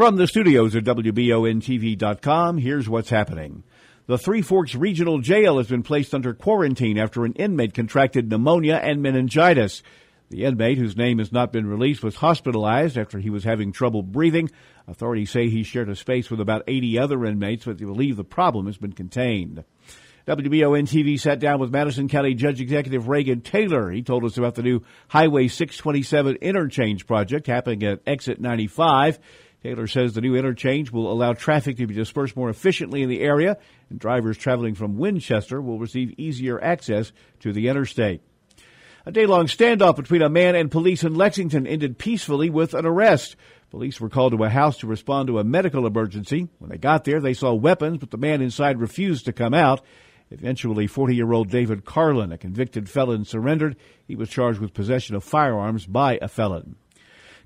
From the studios at WBONTV.com, here's what's happening. The Three Forks Regional Jail has been placed under quarantine after an inmate contracted pneumonia and meningitis. The inmate, whose name has not been released, was hospitalized after he was having trouble breathing. Authorities say he shared a space with about 80 other inmates, but they believe the problem has been contained. WBON TV sat down with Madison County Judge Executive Reagan Taylor. He told us about the new Highway 627 interchange project happening at Exit 95. Taylor says the new interchange will allow traffic to be dispersed more efficiently in the area, and drivers traveling from Winchester will receive easier access to the interstate. A day long standoff between a man and police in Lexington ended peacefully with an arrest. Police were called to a house to respond to a medical emergency. When they got there, they saw weapons, but the man inside refused to come out. Eventually, 40 year old David Carlin, a convicted felon, surrendered. He was charged with possession of firearms by a felon.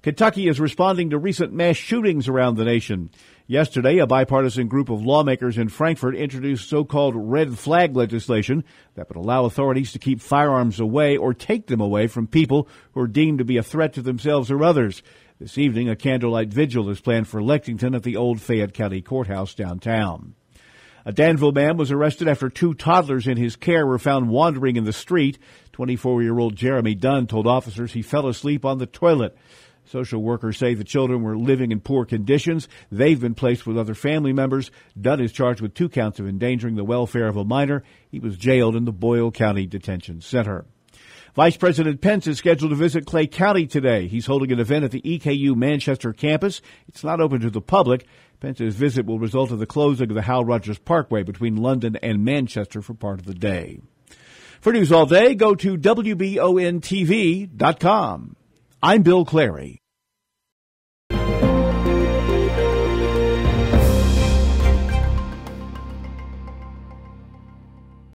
Kentucky is responding to recent mass shootings around the nation. Yesterday, a bipartisan group of lawmakers in Frankfort introduced so-called red flag legislation that would allow authorities to keep firearms away or take them away from people who are deemed to be a threat to themselves or others. This evening, a candlelight vigil is planned for Lexington at the old Fayette County Courthouse downtown. A Danville man was arrested after two toddlers in his care were found wandering in the street. 24 year old Jeremy Dunn told officers he fell asleep on the toilet. Social workers say the children were living in poor conditions. They've been placed with other family members. Dunn is charged with two counts of endangering the welfare of a minor. He was jailed in the Boyle County Detention Center. Vice President Pence is scheduled to visit Clay County today. He's holding an event at the EKU Manchester campus. It's not open to the public. Pence's visit will result in the closing of the Hal Rogers Parkway between London and Manchester for part of the day. For news all day, go to WBONTV.com. I'm Bill Clary.